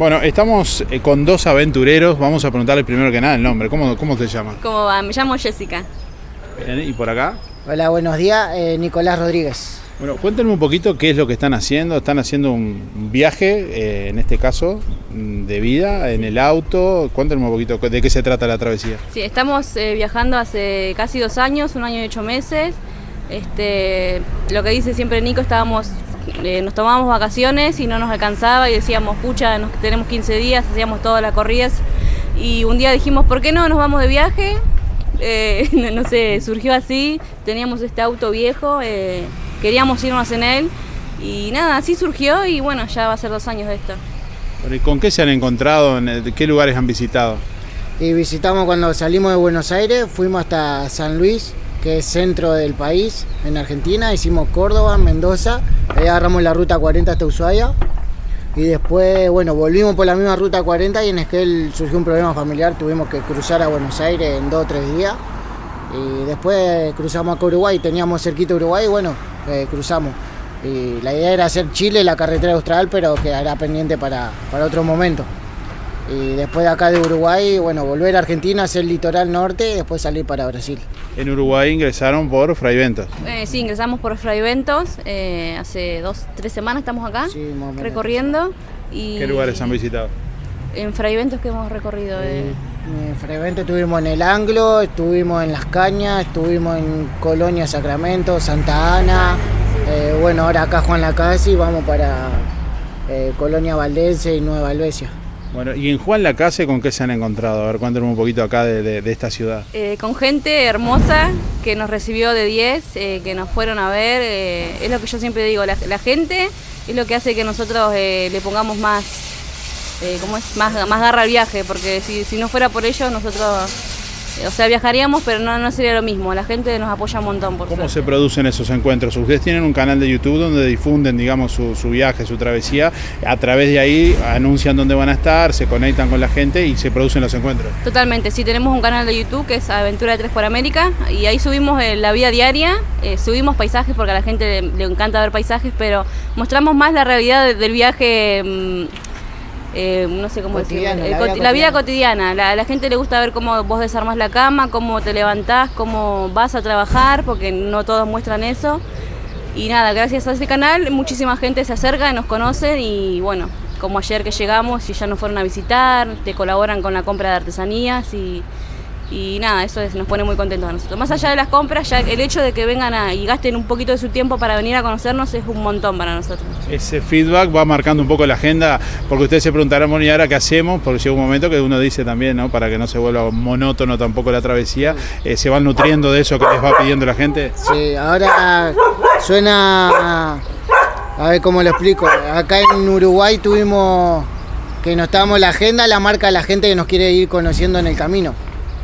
Bueno, estamos eh, con dos aventureros. Vamos a preguntarle primero que nada el nombre. ¿Cómo, cómo te llamas? ¿Cómo va? Me llamo Jessica. Bien, ¿Y por acá? Hola, buenos días. eh, Nicolás Rodríguez. Bueno, cuéntenme un poquito qué es lo que están haciendo. Están haciendo un viaje, eh, en este caso, mm, de vida, en el auto. Cuéntenme un poquito de qué se trata la travesía. Sí, estamos eh, viajando hace casi dos años, un año y ocho meses. Este, lo que dice siempre Nico, estábamos, eh, nos tomábamos vacaciones y no nos alcanzaba y decíamos, pucha, nos, tenemos 15 días, hacíamos todas las corridas y un día dijimos, ¿por qué no nos vamos de viaje? Eh, no, no sé, surgió así, teníamos este auto viejo, eh, queríamos irnos en él y nada, así surgió y bueno, ya va a ser dos años de esto. ¿y ¿Con qué se han encontrado? ¿En el- ¿Qué lugares han visitado? Y visitamos cuando salimos de Buenos Aires, fuimos hasta San Luis, que es centro del país, en Argentina. Hicimos Córdoba, Mendoza, ahí agarramos la ruta 40 hasta Ushuaia. Y después, bueno, volvimos por la misma ruta 40 y en Esquel surgió un problema familiar, tuvimos que cruzar a Buenos Aires en dos o tres días. Y después cruzamos a Uruguay, teníamos cerquita Uruguay, y bueno, eh, cruzamos. Y la idea era hacer Chile, la carretera austral, pero quedará pendiente para, para otro momento. Y después de acá de Uruguay, bueno, volver a Argentina, hacer el litoral norte y después salir para Brasil. En Uruguay ingresaron por Fraiventos. Eh, sí, ingresamos por Fray Ventos, eh, hace dos, tres semanas estamos acá Sí, recorriendo. Y ¿Qué lugares han visitado? En Fray Ventos que hemos recorrido. eh, En Frevente estuvimos en el Anglo, estuvimos en Las Cañas, estuvimos en Colonia Sacramento, Santa Ana. eh, bueno, ahora acá Juan Lacasi, vamos para eh, Colonia Valdense y Nueva Albesia. Bueno, ¿y en Juan Lacase con qué se han encontrado? A ver, cuéntenme un poquito acá de, esta ciudad. eh, con gente hermosa que nos recibió de 10, eh, que nos fueron a ver. eh, es lo que yo siempre digo, la, la gente es lo que hace que nosotros eh, le pongamos más, ¿cómo es? Más, más garra al viaje, porque si, si no fuera por ellos nosotros, o sea, viajaríamos, pero no, no sería lo mismo. La gente nos apoya un montón, por ¿Cómo suerte. se producen esos encuentros? Ustedes tienen un canal de YouTube donde difunden, digamos, su, su viaje, su travesía. A través de ahí anuncian dónde van a estar, se conectan con la gente y se producen los encuentros. Totalmente, sí, tenemos un canal de YouTube que es Aventura de Tres por América y ahí subimos eh, la vida diaria, eh, subimos paisajes porque a la gente le, le encanta ver paisajes, pero mostramos más la realidad de- del viaje, mm, eh, no sé cómo Cotidiana, decirlo, la eh, vida la vida cotidiana. La- A la gente le gusta ver cómo vos desarmás la cama, cómo te levantás, cómo vas a trabajar, porque no todos muestran eso. Y nada, gracias a ese canal muchísima gente se acerca, nos conocen y bueno, como ayer que llegamos y ya nos fueron a visitar, te colaboran con la compra de artesanías y, y nada, eso es- nos pone muy contentos a nosotros. Más allá de las compras, ya el hecho de que vengan a, y gasten un poquito de su tiempo para venir a conocernos es un montón para nosotros. Ese feedback va marcando un poco la agenda, porque ustedes se preguntarán, bueno, ¿y ahora qué hacemos? Porque llega un momento que uno dice también, ¿no? Para que no se vuelva monótono tampoco la travesía, eh, se van nutriendo de eso que les va pidiendo la gente. Sí, ahora suena, a ver cómo lo explico. Acá en Uruguay tuvimos que nos estábamos la agenda, la marca de la gente que nos quiere ir conociendo en el camino.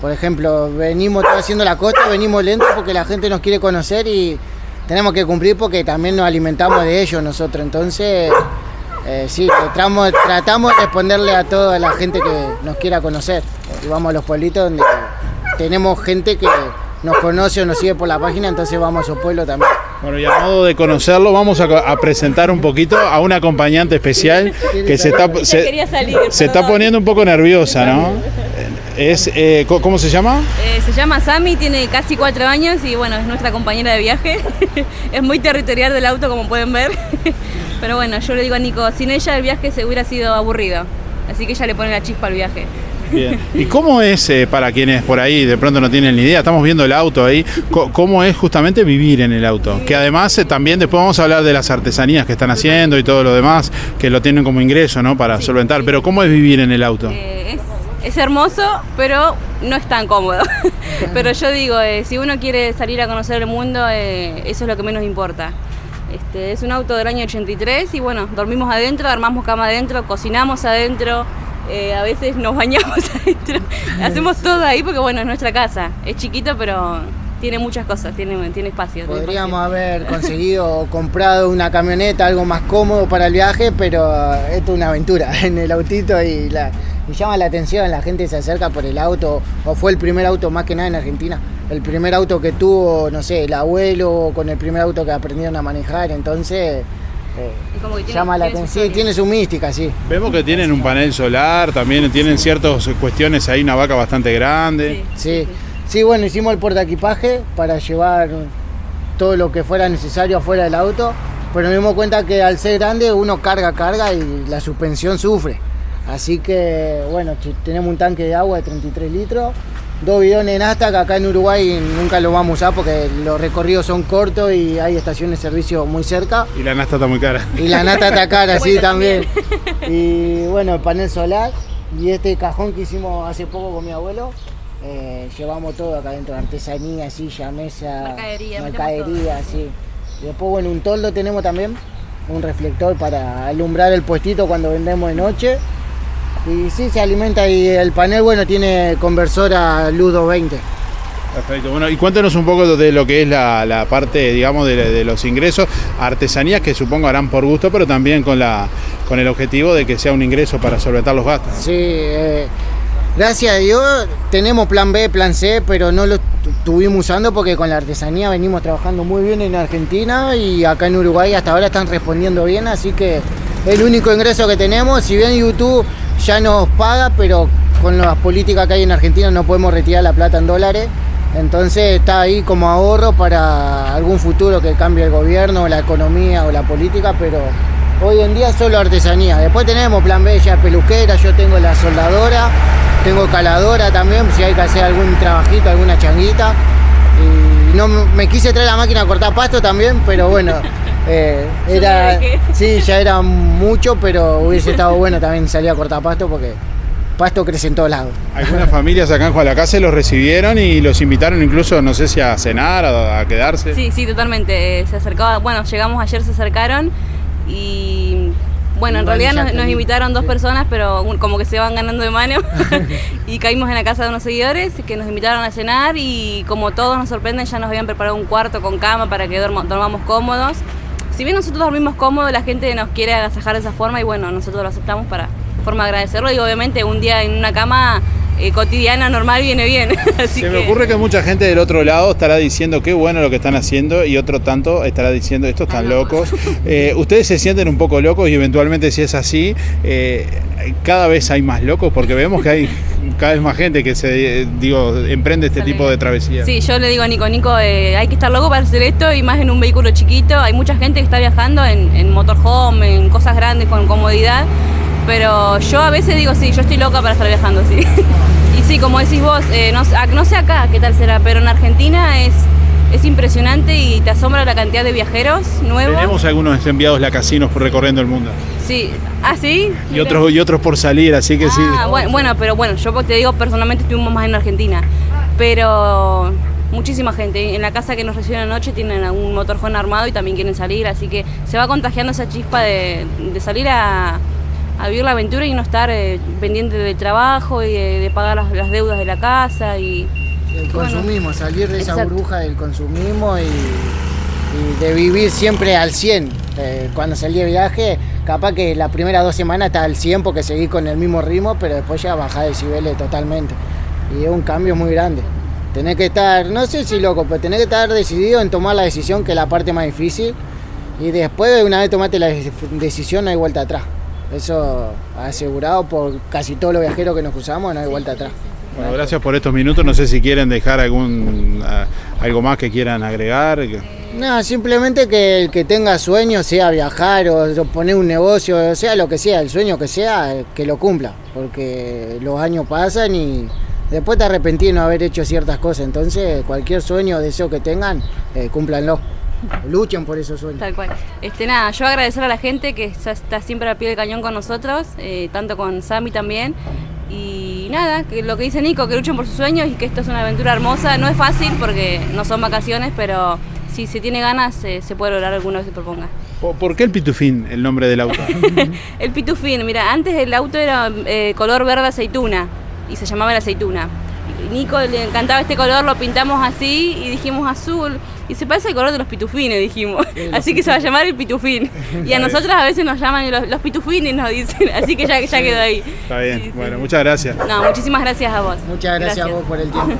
Por ejemplo, venimos todos haciendo la costa, venimos lentos porque la gente nos quiere conocer y tenemos que cumplir porque también nos alimentamos de ellos nosotros. Entonces, eh, sí, tratamos, tratamos de responderle a toda la gente que nos quiera conocer. Y vamos a los pueblitos donde tenemos gente que nos conoce o nos sigue por la página, entonces vamos a esos pueblos también. Bueno, y a modo de conocerlo, vamos a, a presentar un poquito a una acompañante especial que se está, se, está poniendo un poco nerviosa, ¿no? Es, eh, ¿Cómo se llama? Eh, se llama Sami, tiene casi cuatro años y bueno, es nuestra compañera de viaje. es muy territorial del auto, como pueden ver. Pero bueno, yo le digo a Nico, sin ella el viaje se hubiera sido aburrido. Así que ella le pone la chispa al viaje. Bien. ¿Y cómo es, eh, para quienes por ahí de pronto no tienen ni idea, estamos viendo el auto ahí, cómo es justamente vivir en el auto? Que además eh, también después vamos a hablar de las artesanías que están haciendo y todo lo demás, que lo tienen como ingreso, ¿no? Para solventar, pero ¿cómo es vivir en el auto? Eh, es, es hermoso, pero no es tan cómodo. pero yo digo, eh, si uno quiere salir a conocer el mundo, eh, eso es lo que menos importa. Este, es un auto del año 83 y bueno, dormimos adentro, armamos cama adentro, cocinamos adentro, eh, a veces nos bañamos adentro, hacemos todo ahí porque bueno, es nuestra casa. Es chiquito, pero tiene muchas cosas, tiene, tiene espacio. tiene Podríamos espacio. haber conseguido o comprado una camioneta, algo más cómodo para el viaje, pero esto es una aventura en el autito y, la, y llama la atención, la gente se acerca por el auto, o fue el primer auto más que nada en Argentina, el primer auto que tuvo, no sé, el abuelo, con el primer auto que aprendieron a manejar, entonces eh, Y como que tiene- llama la atención. Sí, tiene su mística, sí. Vemos que tienen un panel solar, también tienen ciertas cuestiones ahí, una vaca bastante grande. Sí, sí, bueno, hicimos el portaequipaje para llevar todo lo que fuera necesario afuera del auto, pero nos dimos cuenta que al ser grande uno carga, carga y la suspensión sufre. Así que, bueno, tenemos un tanque de agua de 33 litros, dos bidones de nafta que acá en Uruguay nunca lo vamos a usar porque los recorridos son cortos y hay estaciones de servicio muy cerca. Y la nasta está muy cara. Y la nata está cara, sí, Bueno, también. Y bueno, el panel solar y este cajón que hicimos hace poco con mi abuelo. eh, llevamos todo acá dentro, artesanía, silla, mesa, Mercadería, mercadería, sí. Y después, bueno, un toldo tenemos también, un reflector para alumbrar el puestito cuando vendemos de noche. Y sí, se alimenta y el panel, bueno, tiene conversora luz 220. Perfecto. Bueno, y cuéntanos un poco de lo que es la, la parte, digamos, de, de los ingresos, artesanías que supongo harán por gusto, pero también con la con el objetivo de que sea un ingreso para solventar los gastos. Sí, eh, gracias a Dios tenemos plan B, plan C, pero no lo tu- estuvimos usando porque con la artesanía venimos trabajando muy bien en Argentina y acá en Uruguay hasta ahora están respondiendo bien, así que el único ingreso que tenemos, si bien YouTube ya nos paga, pero con las políticas que hay en Argentina no podemos retirar la plata en dólares. Entonces está ahí como ahorro para algún futuro que cambie el gobierno, la economía o la política, pero hoy en día solo artesanía. Después tenemos plan B, ya peluquera, yo tengo la soldadora, tengo caladora también, si hay que hacer algún trabajito, alguna changuita. Y no me quise traer la máquina a cortar pasto también, pero bueno, eh, era, sí, ya era mucho, pero hubiese estado bueno también salir a cortar pasto porque pasto crece en todos lados. Algunas familias acá en Juan la Casa los recibieron y los invitaron incluso, no sé si a cenar o a quedarse. Sí, sí, totalmente. eh, Se acercaba, bueno, llegamos ayer, se acercaron y bueno, en Igual realidad nos, nos invitaron dos sí. personas, pero un- como que se van ganando de mano y caímos en la casa de unos seguidores que nos invitaron a cenar y como todos nos sorprenden ya nos habían preparado un cuarto con cama para que dormamos cómodos. Si bien nosotros dormimos cómodos, la gente nos quiere agasajar de esa forma y bueno, nosotros lo aceptamos para forma de agradecerlo y obviamente un día en una cama eh, cotidiana, normal, viene bien. Así Se me que- ocurre que mucha gente del otro lado estará diciendo qué bueno lo que están haciendo y otro tanto estará diciendo estos están locos. locos. Eh, Ustedes se sienten un poco locos y eventualmente si es así, eh, cada vez hay más locos porque vemos que hay cada vez más gente que se, digo, emprende este tipo de travesías. Sí, yo le digo a Nico, Nico, eh, hay que estar loco para hacer esto y más en un vehículo chiquito. Hay mucha gente que está viajando en, en motorhome, en cosas grandes con comodidad, pero yo a veces digo, sí, yo estoy loca para estar viajando, sí. y sí, como decís vos, eh, no, sé- ac- no sé acá qué tal será, pero en Argentina es, es impresionante y te asombra la cantidad de viajeros nuevos. Tenemos algunos enviados la casinos por recorriendo el mundo Sí, ¿ah, sí? y otros y otros por salir, así que sí. Ah, bueno, bueno, pero bueno, yo te digo personalmente estuvimos más en Argentina, pero muchísima gente. En la casa que nos reciben anoche tienen un motorhome armado y también quieren salir, así que se va contagiando esa chispa de, de salir a, a vivir la aventura y no estar eh, pendiente del trabajo y de, de pagar las, las deudas de la casa y El Bueno, consumismo, salir de esa burbuja del consumismo y, y de vivir siempre al 100. Eh, cuando salí de viaje, capaz que las primeras dos semanas está al 100 porque seguí con el mismo ritmo, pero después ya bajá decibeles totalmente. Y es un cambio muy grande. Tenés que estar, no sé si loco, pero tenés que estar decidido en tomar la decisión, que es la parte más difícil. Y después, una vez tomaste la dec- decisión, no hay vuelta atrás. Eso asegurado por casi todos los viajeros que nos cruzamos, no hay vuelta atrás. Bueno, gracias por estos minutos. No sé si quieren dejar algún algo más que quieran agregar. No, simplemente que el que tenga sueño, sea viajar o, poner un negocio, o sea lo que sea, el sueño que sea, eh, que lo cumpla. Porque los años pasan y después te arrepentís de no haber hecho ciertas cosas. Entonces, cualquier sueño o deseo que tengan, eh, cúmplanlo. Luchen por esos sueños. Tal cual. Este, nada, yo agradecer a la gente que está- siempre al pie del cañón con nosotros, eh, tanto con Sammy también. Y nada, que lo que dice Nico, que luchen por sus sueños y que esto es una aventura hermosa. No es fácil porque no son vacaciones, pero si se tiene ganas eh, se puede lograr alguno que se proponga. ¿Por por qué el pitufín, el nombre del auto? El pitufín, mira, antes el auto era eh, color verde aceituna y se llamaba la aceituna. Nico le encantaba este color, lo pintamos así y dijimos azul. Y se parece al color de los pitufines, dijimos. Así que se va a llamar el pitufín. Y a nosotros a veces nos llaman los, los pitufines, nos dicen. Así que ya, ya quedó ahí. Está bien. Sí, sí. Bueno, muchas gracias. No, muchísimas gracias a vos. Muchas gracias, a vos por el tiempo.